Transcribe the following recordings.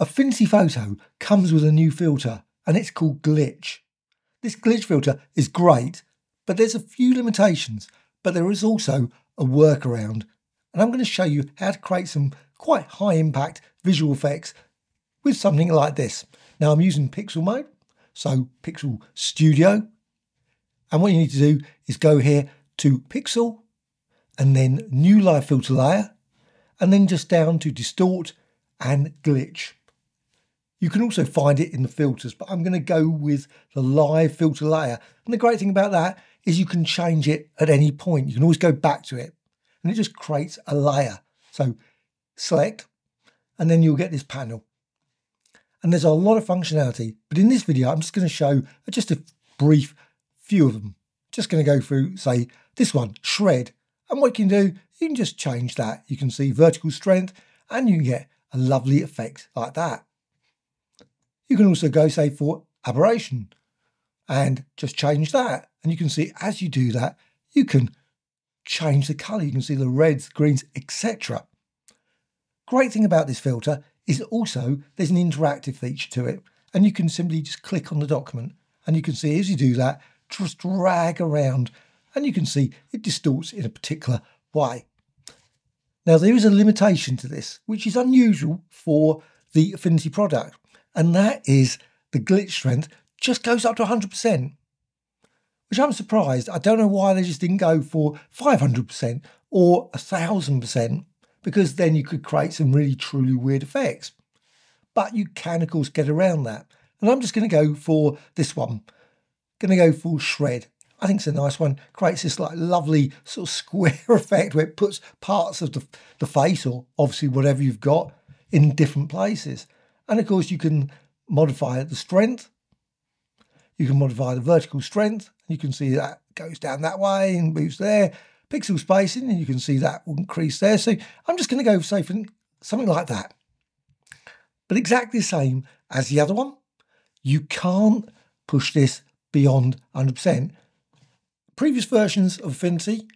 Affinity Photo comes with a new filter and it's called Glitch. This glitch filter is great, but there's a few limitations, but there is also a workaround. And I'm going to show you how to create some quite high impact visual effects with something like this. Now I'm using pixel mode, so Pixel Studio. And what you need to do is go here to Pixel and then New Live Filter Layer, and then just down to Distort and Glitch. You can also find it in the filters, but I'm going to go with the live filter layer. And the great thing about that is you can change it at any point. You can always go back to it and it just creates a layer. So select, and then you'll get this panel. And there's a lot of functionality, but in this video, I'm just going to show just a brief few of them. Just going to go through, say, this one, shred. And what you can do, you can just change that. You can see vertical strength and you can get a lovely effect like that. You can also go, say, for aberration and just change that. And you can see as you do that, you can change the color. You can see the reds, greens, etc. Great thing about this filter is also there's an interactive feature to it. And you can simply just click on the document and you can see as you do that, just drag around and you can see it distorts in a particular way. Now there is a limitation to this, which is unusual for the Affinity product and that is the glitch strength just goes up to 100%, which I'm surprised. I don't know why they just didn't go for 500% or 1000%, because then you could create some really truly weird effects. But you can, of course, get around that. And I'm just going to go for this one. Going to go for shred. I think it's a nice one. Creates this like lovely sort of square effect where it puts parts of the, the face or obviously whatever you've got in different places. And of course, you can modify the strength. You can modify the vertical strength. You can see that goes down that way and moves there. Pixel spacing, and you can see that will increase there. So I'm just going to go say something like that. But exactly the same as the other one. You can't push this beyond 100%. Previous versions of Affinity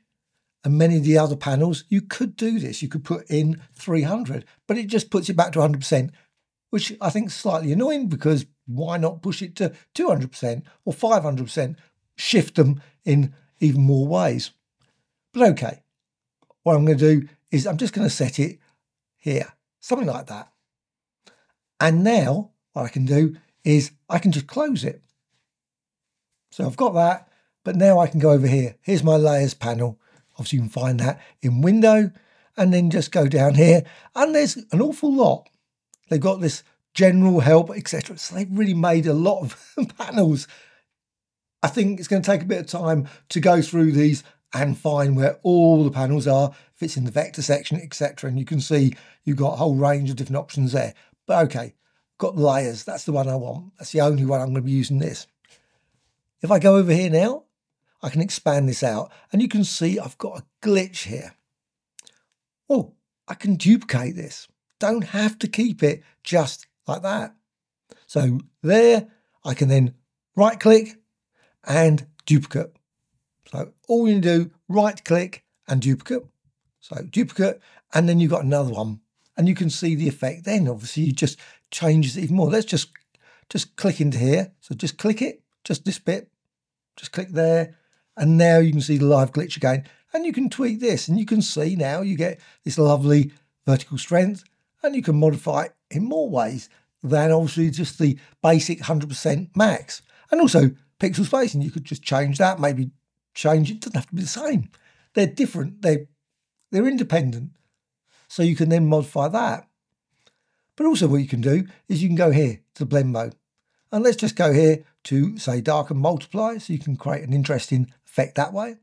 and many of the other panels, you could do this. You could put in 300, but it just puts it back to 100% which I think is slightly annoying because why not push it to 200% or 500%, shift them in even more ways. But okay, what I'm going to do is I'm just going to set it here, something like that. And now what I can do is I can just close it. So I've got that, but now I can go over here. Here's my layers panel. Obviously you can find that in window and then just go down here and there's an awful lot They've got this general help, etc. So they've really made a lot of panels. I think it's going to take a bit of time to go through these and find where all the panels are, if it's in the vector section, etc. And you can see you've got a whole range of different options there. But okay, got layers. That's the one I want. That's the only one I'm going to be using this. If I go over here now, I can expand this out and you can see I've got a glitch here. Oh, I can duplicate this don't have to keep it just like that. So there, I can then right click and duplicate. So all you do, right click and duplicate. So duplicate, and then you've got another one. And you can see the effect then. Obviously, you just changes it even more. Let's just just click into here. So just click it, just this bit, just click there. And now you can see the live glitch again. And you can tweak this and you can see now you get this lovely vertical strength and you can modify it in more ways than obviously just the basic 100% max. And also pixel spacing, you could just change that, maybe change it, doesn't have to be the same. They're different, they're, they're independent. So you can then modify that. But also what you can do is you can go here to blend mode. And let's just go here to say darken multiply so you can create an interesting effect that way.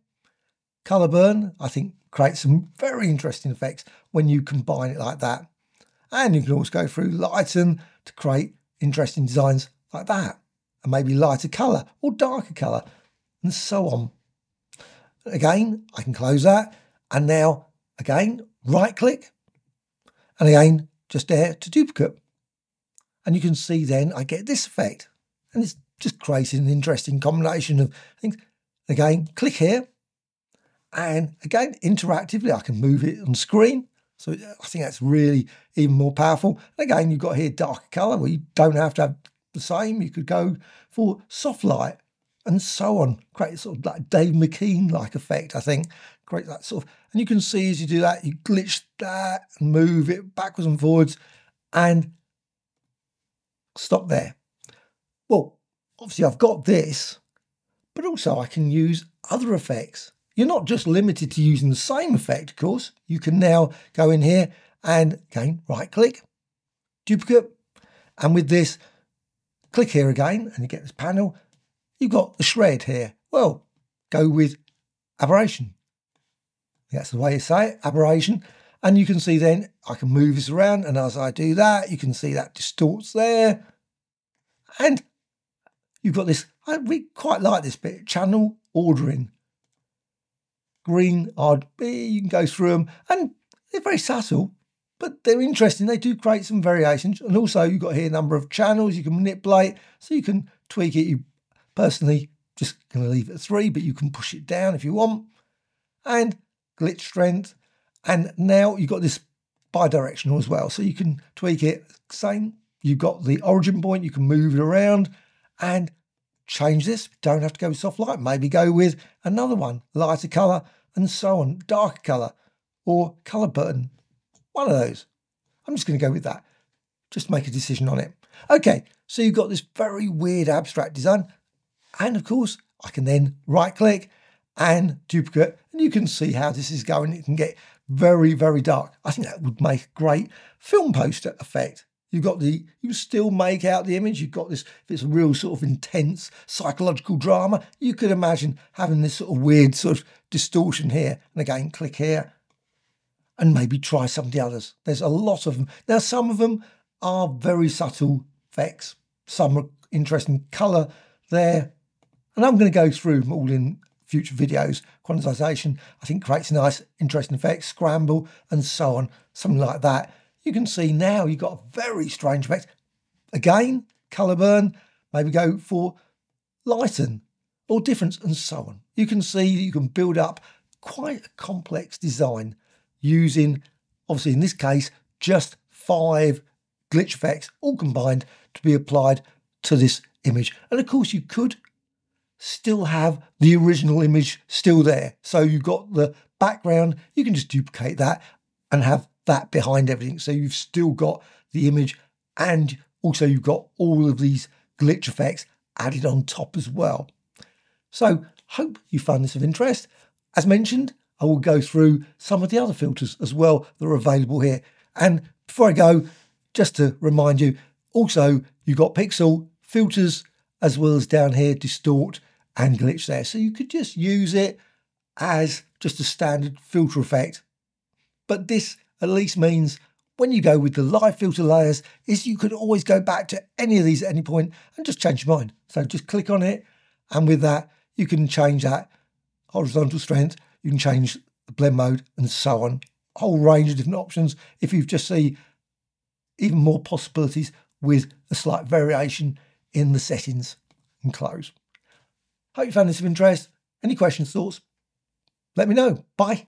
Color burn, I think creates some very interesting effects when you combine it like that. And you can also go through lighten to create interesting designs like that. And maybe lighter colour or darker colour and so on. Again, I can close that. And now, again, right click. And again, just there to duplicate. And you can see then I get this effect. And it's just creating an interesting combination of things. Again, click here. And again, interactively, I can move it on screen. So I think that's really even more powerful. And again, you've got here darker colour where you don't have to have the same. You could go for soft light and so on. Create sort of like Dave McKean like effect, I think. Create that sort of, and you can see as you do that, you glitch that and move it backwards and forwards and stop there. Well, obviously I've got this, but also I can use other effects. You're not just limited to using the same effect, of course. You can now go in here and again, right click, duplicate. And with this, click here again and you get this panel. You've got the shred here. Well, go with aberration. That's the way you say it, aberration. And you can see then I can move this around. And as I do that, you can see that distorts there. And you've got this, I we quite like this bit, channel ordering. Green, RGB, you can go through them. And they're very subtle, but they're interesting. They do create some variations. And also you've got here a number of channels you can manipulate. So you can tweak it. You personally just going to leave it at three, but you can push it down if you want. And glitch strength. And now you've got this bidirectional as well. So you can tweak it. Same. You've got the origin point. You can move it around and change this. Don't have to go with soft light. Maybe go with another one, lighter colour and so on, darker colour or colour burn. One of those. I'm just going to go with that. Just make a decision on it. Okay, so you've got this very weird abstract design. And of course, I can then right click and duplicate, and you can see how this is going. It can get very, very dark. I think that would make a great film poster effect. You've got the, you still make out the image. You've got this, if it's a real sort of intense psychological drama, you could imagine having this sort of weird sort of distortion here. And again, click here and maybe try some of the others. There's a lot of them. Now, some of them are very subtle effects. Some are interesting colour there. And I'm going to go through them all in future videos. Quantization, I think, creates nice, interesting effect, scramble, and so on, something like that. You can see now you've got a very strange effect. Again, colour burn, maybe go for lighten or difference, and so on. You can see you can build up quite a complex design using, obviously in this case, just five glitch effects all combined to be applied to this image. And of course, you could still have the original image still there. So you've got the background, you can just duplicate that and have that behind everything. So you've still got the image and also you've got all of these glitch effects added on top as well. So hope you found this of interest. As mentioned, I will go through some of the other filters as well that are available here. And before I go, just to remind you, also you've got pixel filters as well as down here distort and glitch there. So you could just use it as just a standard filter effect. But this at least means when you go with the live filter layers is you could always go back to any of these at any point and just change your mind. So just click on it and with that you can change that horizontal strength, you can change the blend mode and so on. A whole range of different options if you just see even more possibilities with a slight variation in the settings and close. Hope you found this of interest. Any questions, thoughts? Let me know. Bye.